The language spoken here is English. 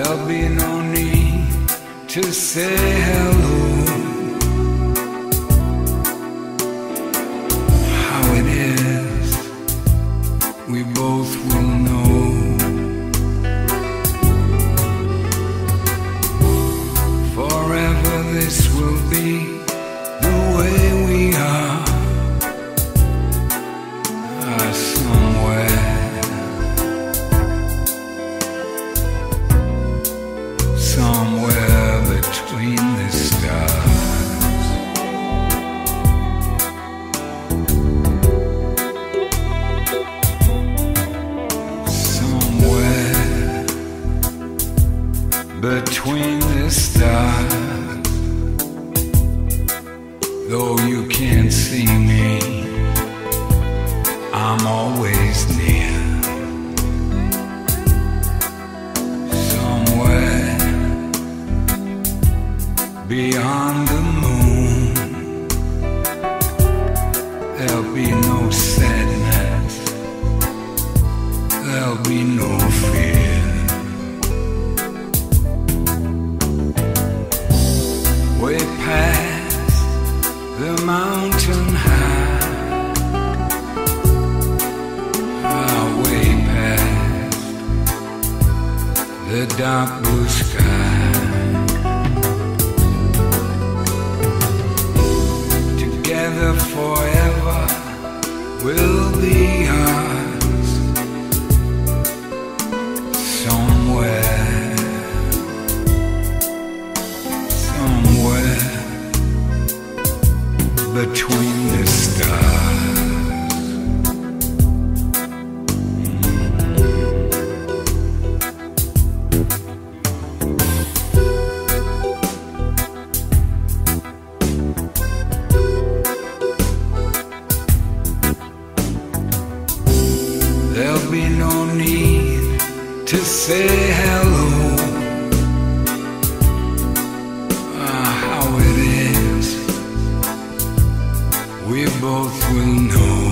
There'll be no need to say hello. How it is, we both will know. Between the stars. Though you can't see me, I'm always near. Somewhere beyond the moon, there'll be no sadness, there'll be no fear. The dark blue sky. Together forever will be ours. Somewhere somewhere between Ah, both will know.